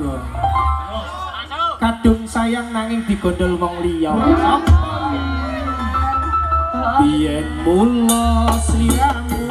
warga kadung sayang nanging digondol wong liya. Biyen mula sliramu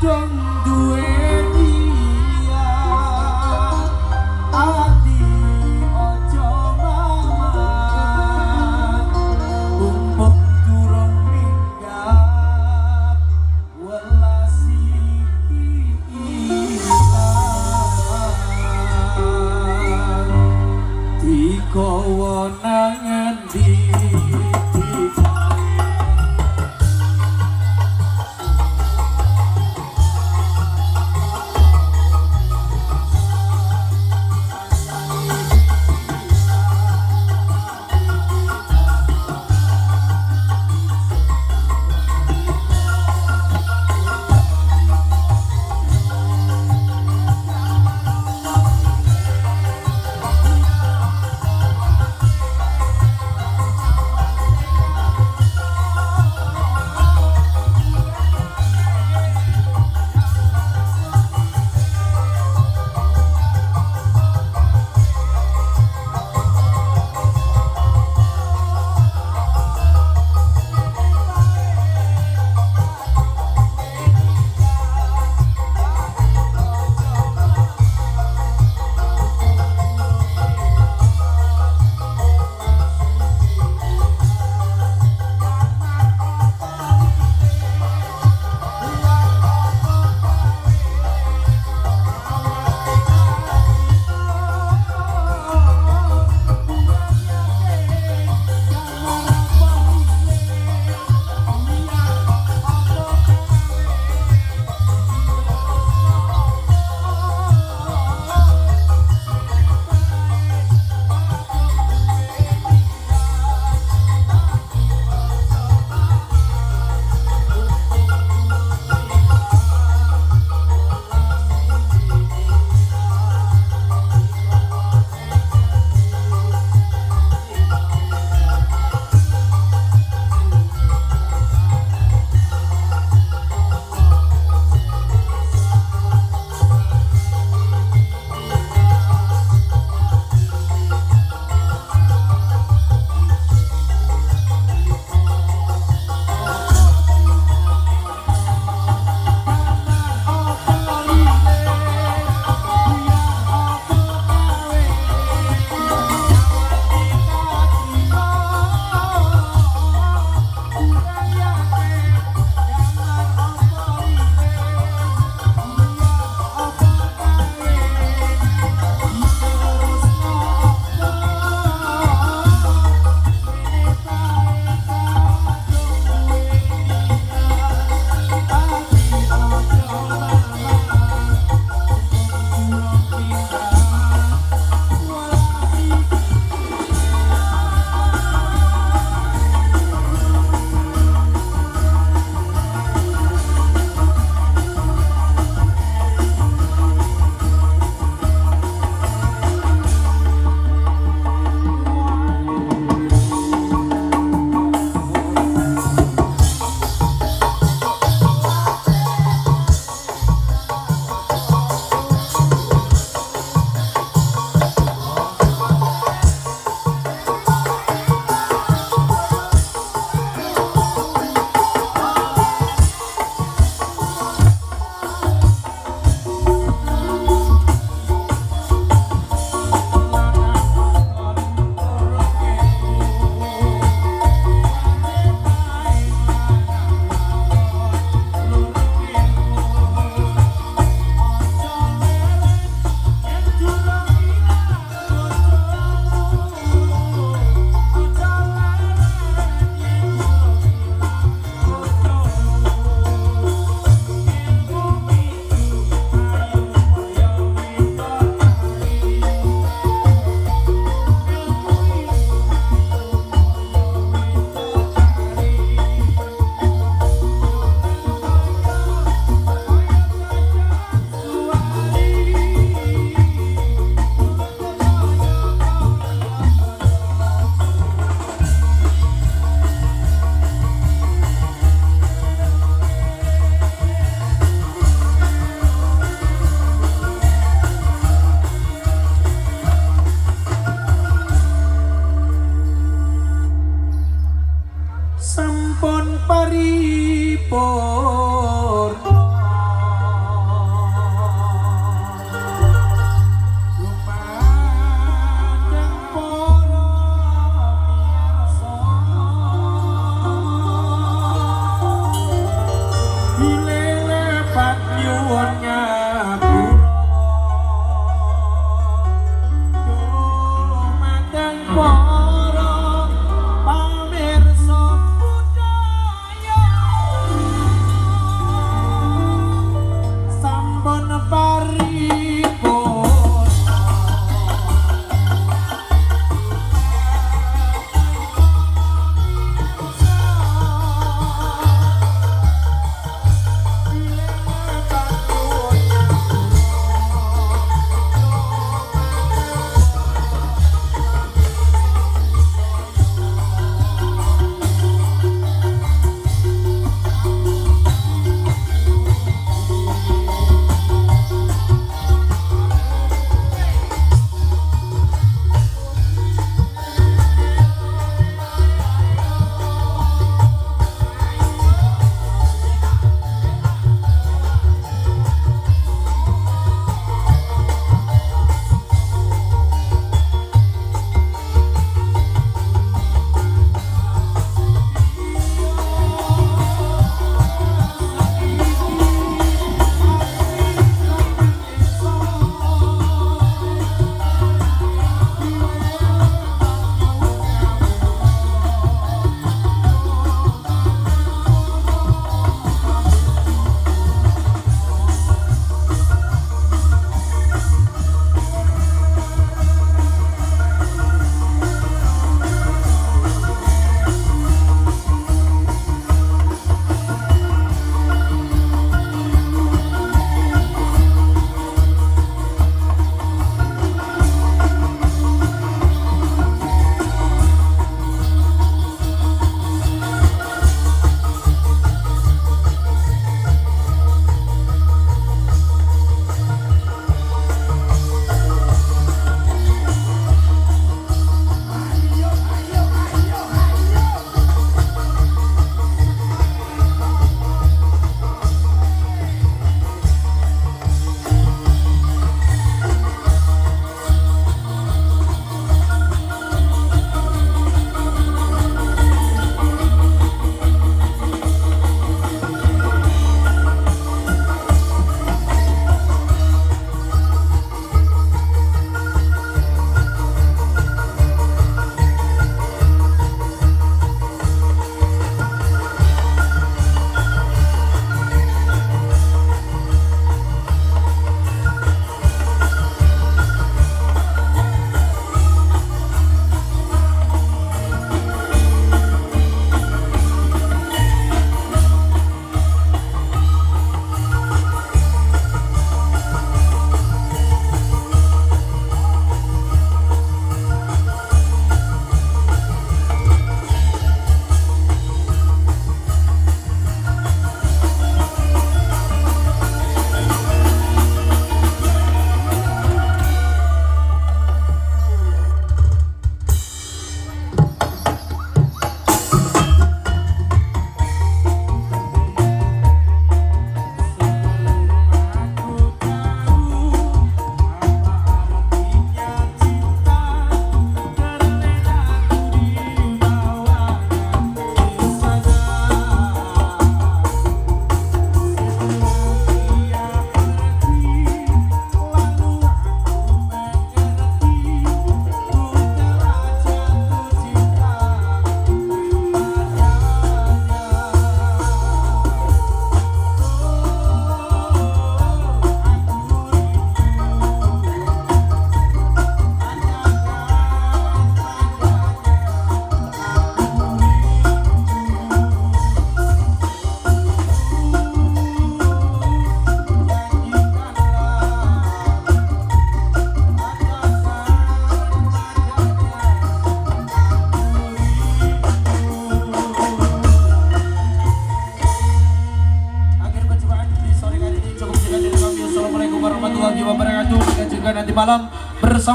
kadung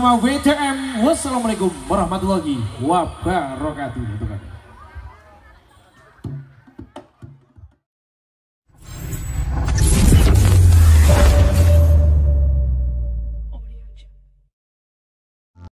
bersama WTM wassalamualaikum warahmatullahi wabarakatuh